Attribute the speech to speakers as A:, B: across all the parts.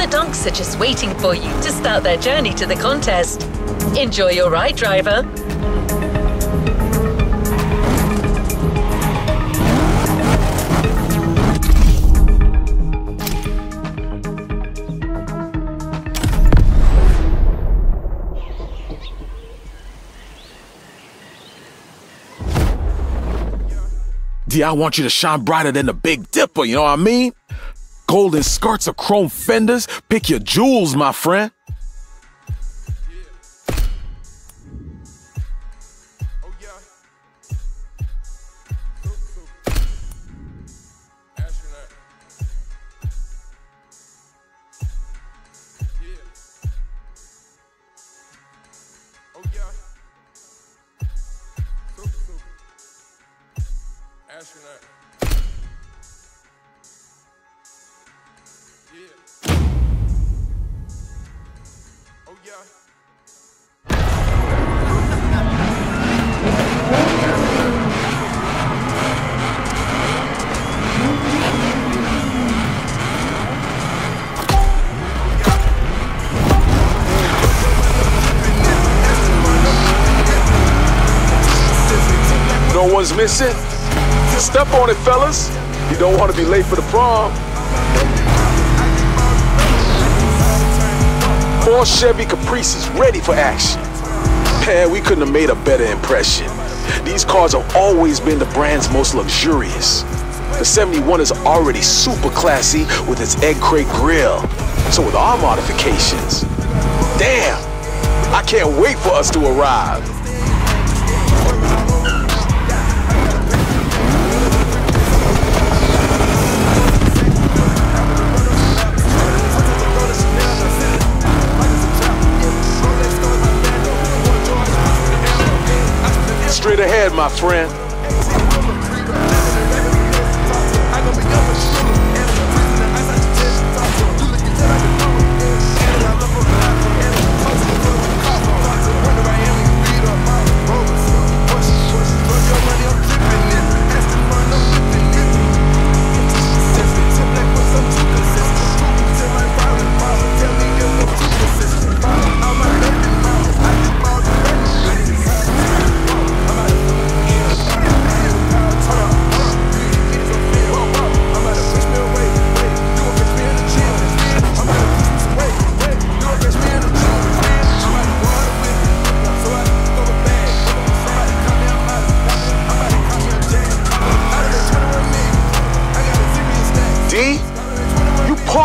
A: Other donks are just waiting for you to start their journey to the contest. Enjoy your ride, driver.
B: D, I want you to shine brighter than the Big Dipper, you know what I mean? Golden skirts or chrome fenders, pick your jewels, my friend.
C: Oh, oh, astronaut.
B: No one's missing? Step on it, fellas. You don't want to be late for the prom. Four Chevy Caprices ready for action. Man, we couldn't have made a better impression. These cars have always been the brand's most luxurious. The 71 is already super classy with its egg crate grille. So with our modifications, damn, I can't wait for us to arrive. Straight ahead, my friend.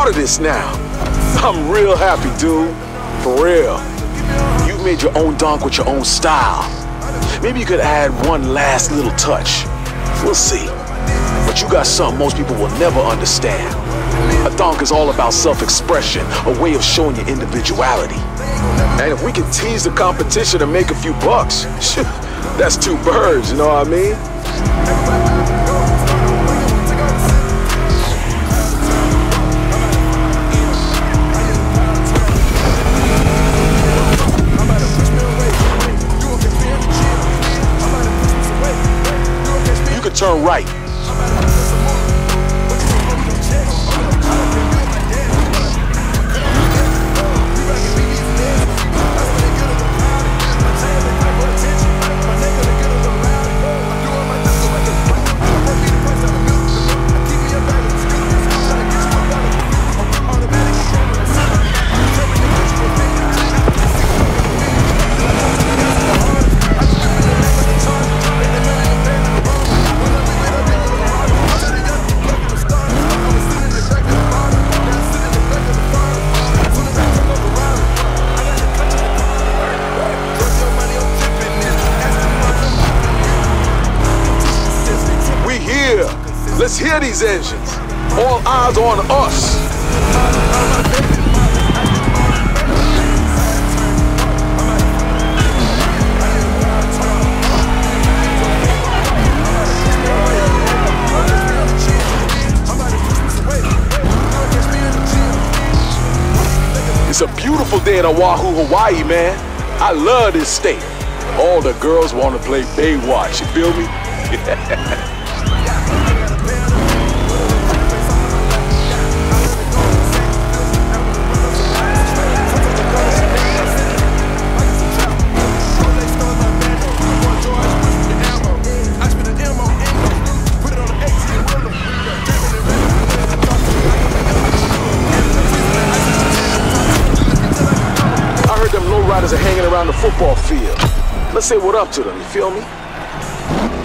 B: Part of this now. I'm real happy, dude. For real. You've made your own donk with your own style. Maybe you could add one last little touch. We'll see. But you got something most people will never understand. A donk is all about self-expression, a way of showing your individuality. And if we can tease the competition and make a few bucks, that's two birds, you know what I mean? These engines. All eyes on us. It's a beautiful day in Oahu, Hawaii, man. I love this state. All the girls want to play Baywatch, you feel me?
C: riders are hanging around the football field. Let's say what up to them, you feel me?